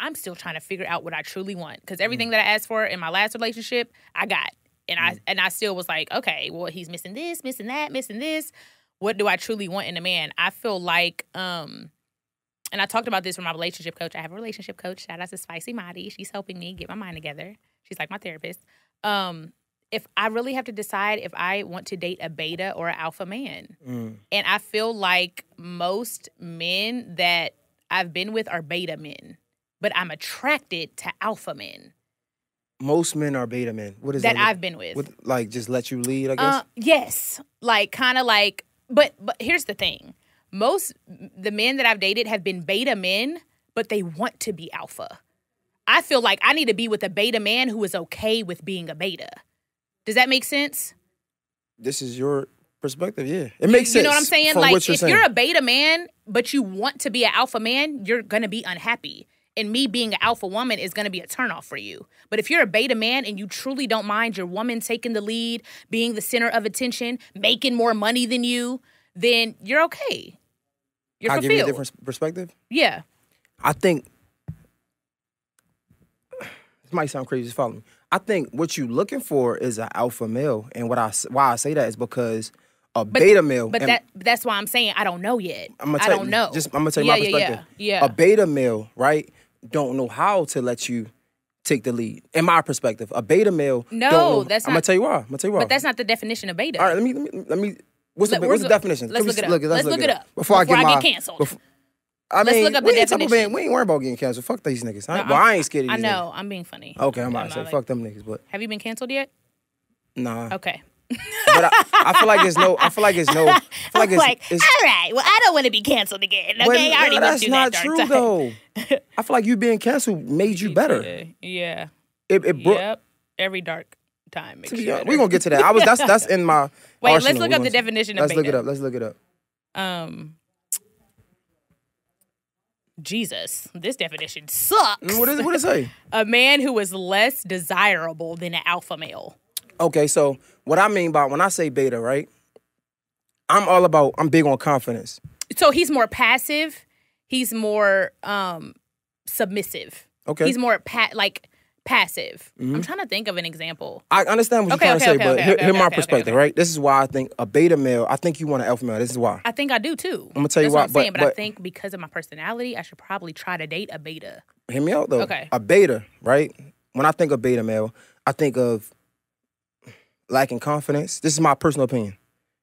I'm still trying to figure out what I truly want because everything that I asked for in my last relationship, I got, and I and I still was like, okay, well, he's missing this, missing that, missing this. What do I truly want in a man? I feel like, um, and I talked about this with my relationship coach. I have a relationship coach. Shout out to Spicy Marty. She's helping me get my mind together. She's like my therapist. Um, if I really have to decide if I want to date a beta or an alpha man, and I feel like most men that I've been with are beta men, but I'm attracted to alpha men Most men are beta men. What is that that? I've been with. With, like just let you lead, I guess. Uh, yes, like kind of like, but but here's the thing: most the men that I've dated have been beta men, but they want to be alpha. I feel like I need to be with a beta man who is okay with being a beta. Does that make sense? this is your perspective. Yeah, it makes sense. You know what I'm saying? Like, you're if saying. you're a beta man, but you want to be an alpha man, you're gonna be unhappy. And me being an alpha woman is gonna be a turnoff for you. But if you're a beta man and you truly don't mind your woman taking the lead, being the center of attention, making more money than you, then you're okay. You're I'll give you a different perspective. yeah. I think this might sound crazy. Just follow me. I think what you're looking for is an alpha male, and what I why I say that is because a beta male. But that that's why I'm saying I don't know yet. I'm gonna I don't you, know. Just I'm gonna tell you yeah, my yeah, perspective. Yeah. yeah. A beta male, right, don't know how to let you take the lead. In my perspective, a beta male. No, that's I'm gonna not- tell you why. I'm gonna tell you why. but that's not the definition of beta. All right, let me let me let me. What's the what's the definition? let's look it up. Let's look it up before I get I get canceled. before- I Let's mean, look up we the ain't talking about we ain't worried about getting canceled. Fuck these niggas. I, No, well, I'm- I ain't scared of I these know. I'm being funny. Okay, I'm about to say not fuck them niggas, but Have you been canceled yet? nah. Okay. But I, I feel like it's no. I feel like it's no. I feel like it's, like, it's all right. Well, I don't want to be canceled again. Okay, I already no, went that's through not that true dark time. though. I feel like you being canceled made you better. Yeah. It, it brought. Yep. Every dark time makes you we're gonna get to that. I was that's that's in my. Wait, let's look up the definition of Let's look it up. Let's look it up. Um. Jesus, this definition sucks. What is what it say? A man who is less desirable than an alpha male. Okay, so what I mean by when I say beta, right? I'm all about. I'm big on confidence. So he's more passive. He's more um submissive. Okay. Mm-hmm. He's more pa- like passive. I'm trying to think of an example. I understand what you're Okay, trying okay, to say, okay, but okay, here okay, my perspective, right? This is why I think a beta male. I think you want an alpha male. This is why. I think I do too. I'm gonna tell you That's why, what I'm saying, but- but, I think because of my personality, I should probably try to date a beta. Hear me out though. Okay. A beta, right? When I think of beta male, I think of lacking confidence. This is my personal opinion,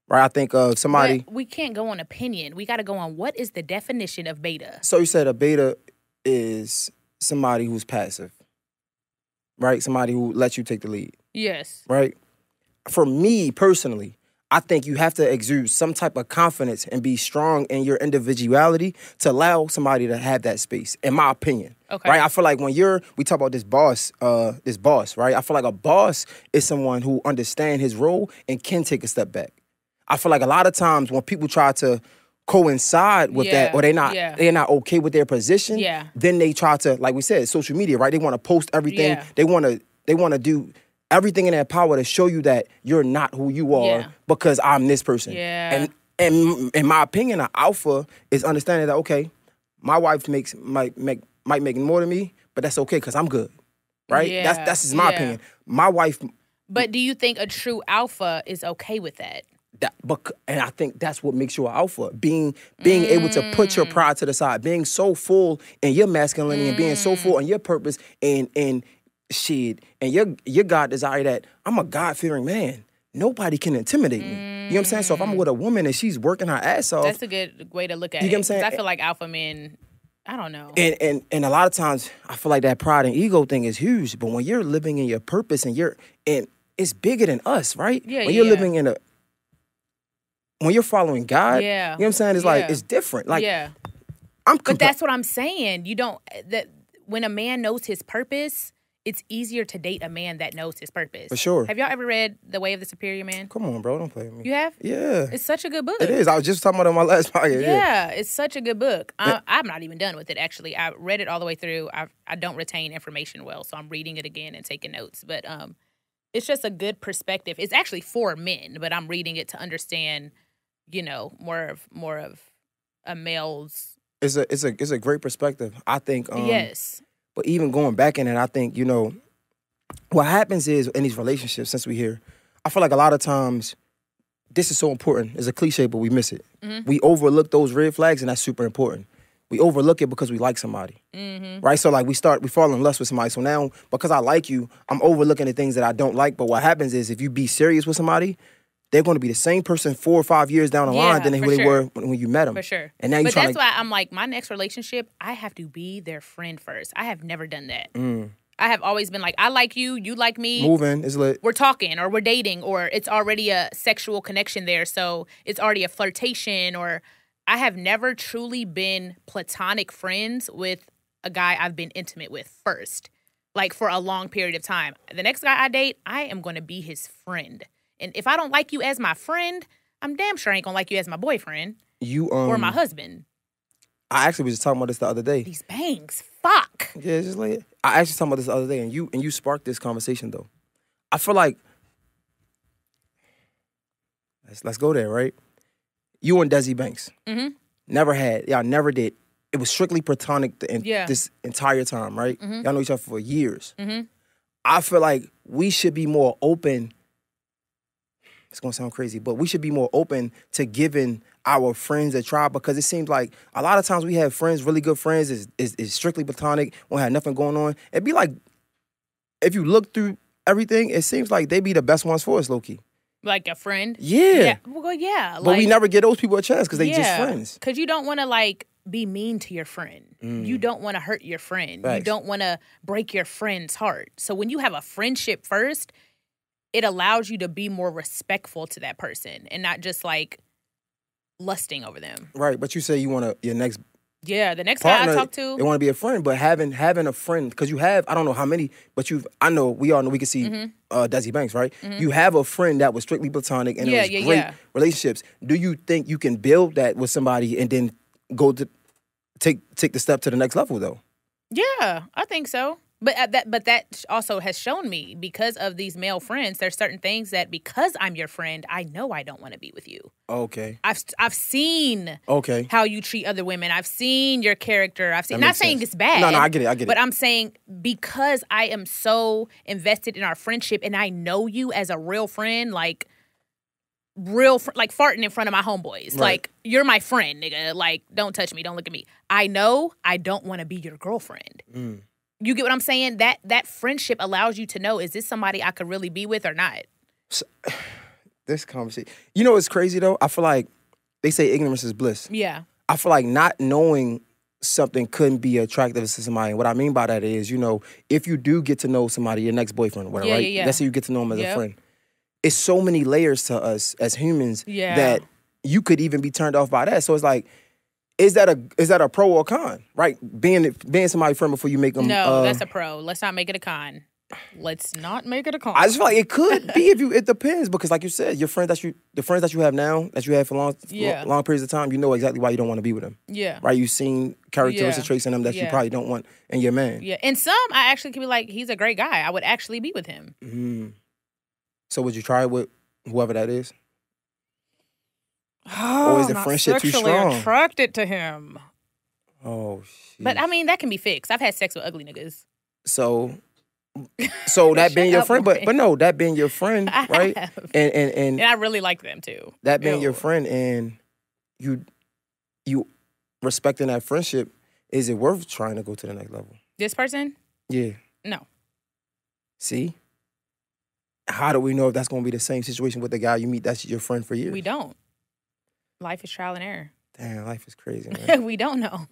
right? I think of somebody. But we can't go on opinion. We got to go on what is the definition of beta. So you said a beta is somebody who's passive, right? Somebody who lets you take the lead, Yes. right? For me personally, I think you have to exude some type of confidence and be strong in your individuality to allow somebody to have that space, in my opinion. Okay. Right? I feel like when you're we talk about this boss, uh, this boss, right? I feel like a boss is someone who understands his role and can take a step back. I feel like a lot of times when people try to coincide with that or they're not yeah. they're not okay with their position, Yeah. then they try to, like we said, social media, right? They want to post everything. Yeah. They want to they want to do everything in their power to show you that you're not who you are Yeah. because I'm this person. Yeah. And and in my opinion, an alpha is understanding that okay, my wife makes might make might make more than me, but that's okay because I'm good. Right? that's Yeah, that's just my yeah. opinion. My wife But do you think a true alpha is okay with that? that but and I think that's what makes you an alpha. Being being able to put Mm. your pride to the side, being so full in your masculinity and being Mm. so full in your purpose and and shit and your your God desire that I'm a God fearing man. Nobody can intimidate me. You know what I'm saying? So if I'm with a woman and she's working her ass off, That's a good way to look at it. You it. get what I'm saying? I feel like alpha men, I don't know. and and and a lot of times I feel like that pride and ego thing is huge. But when you're living in your purpose and you're and it's bigger than us, right? Yeah, When you're yeah. living in a when you're following God, Yeah, you know what I'm saying? It's like it's different. Like yeah. I'm But that's what I'm saying. You don't that when a man knows his purpose, it's easier to date a man that knows his purpose. For sure. Have y'all ever read The Way of the Superior Man? Come on, bro, don't play with me. You have? Yeah, It's such a good book. it is. I was just talking about it on my last podcast. Yeah, Yeah. it's such a good book. I, I'm not even done with it. Actually, I read it all the way through. I I don't retain information well, so I'm reading it again and taking notes. But um, it's just a good perspective. It's actually for men, but I'm reading it to understand, you know, more of more of a male's. It's a it's a it's a great perspective. I think. Um, yes, But even going back in it, I think, you know, what happens is in these relationships, since we're here, I feel like a lot of times this is so important. It's a cliche, but we miss it. Mm-hmm. We overlook those red flags, and that's super important. We overlook it because we like somebody, mm-hmm. right? So like we start, we fall in lust with somebody. So now, because I like you, I'm overlooking the things that I don't like. But what happens is, if you be serious with somebody, they're going to be the same person four or five years down the Yeah, line than who for they sure. were when, when you met them. For sure. And now you're but that's to why I'm like, my next relationship, I have to be their friend first. I have never done that. Mm. I have always been like, I like you, you like me. Moving is It's lit. We're talking or we're dating or it's already a sexual connection there. So it's already a flirtation or I have never truly been platonic friends with a guy I've been intimate with first, like for a long period of time. The next guy I date, I am going to be his friend. And if I don't like you as my friend, I'm damn sure I ain't to like you as my boyfriend You um, or my husband. I actually was just talking about this the other day. These bangs, fuck. Yeah, it's just like I actually talking about this the other day, and you and you sparked this conversation though. I feel like let's let's go there, right? You and Desi Banks mm-hmm. never had, y'all never did. It was strictly platonic Yeah. this entire time, right? Y'all know each other for years. Mhm. I feel like we should be more open. It's gonna sound crazy, but we should be more open to giving our friends a try because it seems like a lot of times we have friends, really good friends, is is, is strictly platonic, won't have nothing going on. It'd be like if you look through everything, it seems like they'd be the best ones for us, Loki. Like a friend. Yeah. yeah. Well, yeah. But we never get those people a chance because they just friends. Because you don't want to like be mean to your friend. You don't want to hurt your friend. You Mm. Don't want to break your friend's heart. So when you have a friendship first, it allows you to be more respectful to that person and not just like lusting over them. Right. But you say you want to your next Yeah, the next guy partner, I talk to, they want to be a friend, but having having a friend because you have I don't know how many, but you I know we all know we can see Mm-hmm. uh, Desi Banks, right? You have a friend that was strictly platonic and Yeah, it was yeah, great yeah. relationships. Do you think you can build that with somebody and then go to take take the step to the next level though? Yeah, I think so. But uh, that but that also has shown me because of these male friends, there's certain things that because I'm your friend, I know I don't want to be with you. Okay. I've I've seen Okay. how you treat other women. I've seen your character. I've seen That not saying sense. it's bad. No, no, I get it, I get it. But I'm saying because I am so invested in our friendship and I know you as a real friend, like real fr- like farting in front of my homeboys. Right. Like you're my friend, nigga. Like don't touch me, don't look at me. I know I don't want to be your girlfriend. Mm. You get what I'm saying? That that friendship allows you to know is this somebody I could really be with or not? This conversation. You know what's crazy though? I feel like they say ignorance is bliss. Yeah. I feel like not knowing something couldn't be attractive to somebody. And what I mean by that is, you know, if you do get to know somebody, your next boyfriend, or whatever, Yeah, right? yeah, yeah. Let's say you get to know him as a friend. It's so many layers to us as humans Yeah. that you could even be turned off by that. So it's like, is that a is that a pro or con? Right? Being being somebody's friend before you make them. No, uh, that's a pro. Let's not make it a con. Let's not make it a con. I just feel like it could be if you. It depends because, like you said, your friends that you, the friends that you have now, that you have for long, Yeah. long, periods of time, you know exactly why you don't want to be with them. yeah. Right? You've seen characteristic Yeah. traits in them that you probably don't want in your man. Yeah, and some I actually could be like, he's a great guy. I would actually be with him. Mm. So would you try it with whoever that is? Oh, is the friendship too strong? attracted to him. Oh shit. But I mean, that can be fixed. I've had sex with ugly niggas. so so that being your up, friend, but but no, that being your friend, right? And and and And I really like them too. that being your friend and you you respecting that friendship, is it worth trying to go to the next level? This person? Yeah. No. See? How do we know if that's gonna be the same situation with the guy you meet that's your friend for years? We don't. Life is trial and error. Damn, life is crazy, man. we don't know.